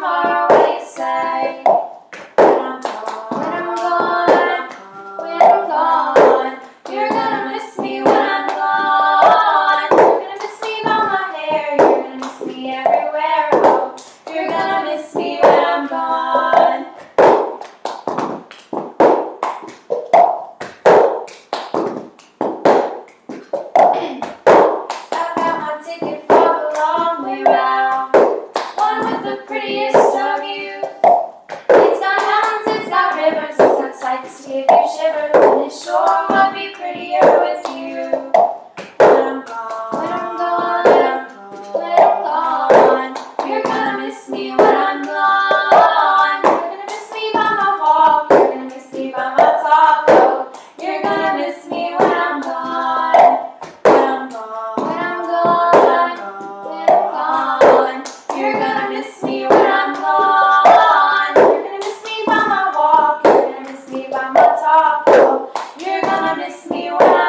from our wayside. song. When I'm gone, when I'm gone, when I'm gone, you're gonna miss me when I'm gone. You're gonna miss me by my walk, you're gonna miss me by my talk. You're gonna miss me. When I'm gone, when I'm gone, when I'm gone, when I'm gone, you're gonna miss me when I'm gone. You're gonna miss me by my walk, you're gonna miss me by my talk promise me when